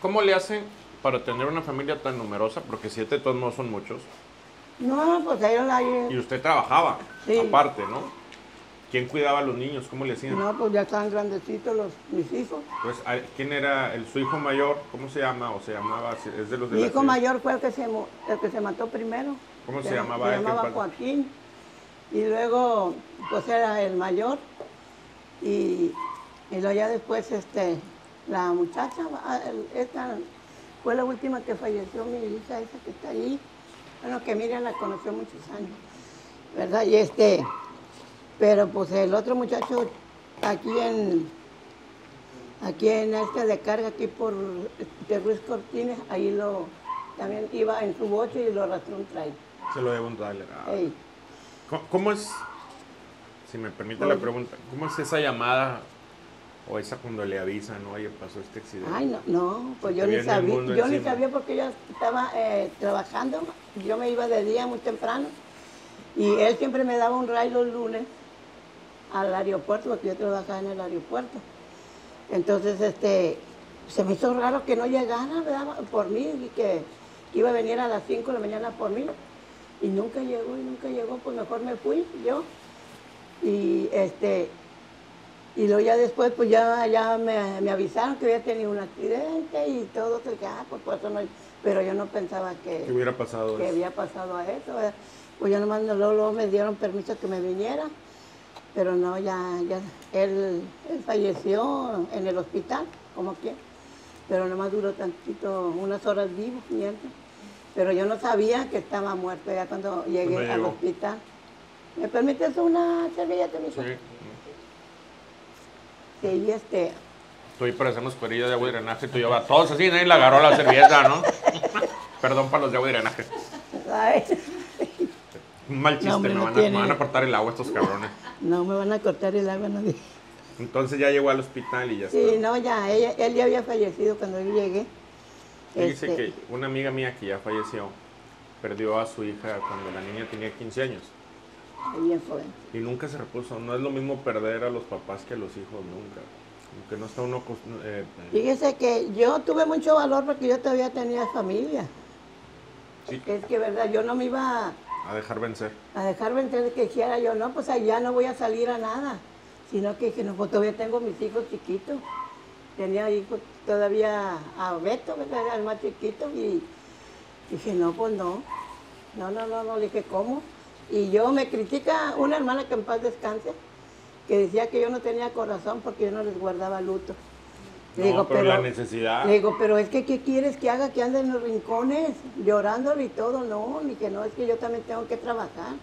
¿Cómo le hacen para tener una familia tan numerosa? Porque siete de todos modos son muchos. No, pues ellos la... Y usted trabajaba, Sí. aparte, ¿no? ¿Quién cuidaba a los niños? ¿Cómo le hacían? No, pues ya estaban grandecitos los, mis hijos. Pues, ¿a- ¿quién era el, su hijo mayor? ¿Cómo se llama? ¿O se llamaba? Es de los de Mi hijo mayor fue el que se, el que se mató primero. ¿Cómo se Se- llamaba Se él? llamaba. Joaquín. Y luego, pues era el mayor. Y, y luego ya después, este, la muchacha, ah, esta fue la última que falleció, mi hija, esa que está ahí. Bueno, que Miriam la conoció muchos años, ¿verdad? Y este, pero pues el otro muchacho aquí en, aquí en este de carga, aquí por de Ruiz Cortines, ahí lo, también iba en su boche y lo arrastró un trailer. Se lo llevó un trailer. Ah. ¿Cómo, cómo es, si me permite la pregunta, cómo es esa llamada o esa cuando le avisan, oye, pasó este accidente? Ay, no, no, pues yo ni sabía, yo ni sabía porque yo estaba eh, trabajando, yo me iba de día muy temprano y él siempre me daba un ray los lunes al aeropuerto porque yo trabajaba en el aeropuerto. Entonces, este, se me hizo raro que no llegara, ¿verdad? Por mí, y que, que iba a venir a las 5 de la mañana por mí. Y nunca llegó, y nunca llegó, pues mejor me fui yo. Y este, y luego ya después, pues ya, ya me, me avisaron que había tenido un accidente y todo, que ah, pues por eso no, pero yo no pensaba que, ¿Qué hubiera pasado? que eso? había pasado a eso. Pues ya nomás no- luego, luego me dieron permiso que me viniera, pero no, ya, ya, él, él falleció en el hospital, como que, pero nomás duró tantito, unas horas vivo, mientras. Pero yo no sabía que estaba muerto ya cuando llegué al hospital. ¿Me permites una servilleta, mi Sí. Sí, y este, Tú ahí parecemos cuerillas de agua y drenaje, tú llevas todos así, nadie le agarró la servilleta, ¿no? Perdón para los de agua y drenaje. ay, mal chiste, No, me, no van a, me van a cortar el agua estos cabrones. no me van a cortar el agua, no dije. Entonces ya llegó al hospital y ya Sí, está. no, ya, ella- él ya había fallecido cuando yo llegué. Dice Este, que una amiga mía que ya falleció perdió a su hija cuando la niña tenía 15 años ahí en Fuente. y nunca se repuso. No es lo mismo perder a los papás que a los hijos nunca. Aunque no está uno... acos- eh, Fíjese que yo tuve mucho valor porque yo todavía tenía familia. sí, Es que, verdad, yo no me iba a dejar vencer. a dejar vencer de que dijera yo, no, pues allá no voy a salir a nada. Sino que dije, no, pues todavía tengo mis hijos chiquitos. Tenía hijos todavía a Beto, ¿verdad? Era el más chiquito. Y dije, no, pues no. No, no, no, no, le dije, ¿cómo? Y yo me critica una hermana que en paz descanse, que decía que yo no tenía corazón porque yo no les guardaba luto. No, pero, la necesidad... le digo, pero es que, ¿qué quieres que haga? Que ande en los rincones, llorándole y todo. No, ni que no, es que yo también tengo que trabajar.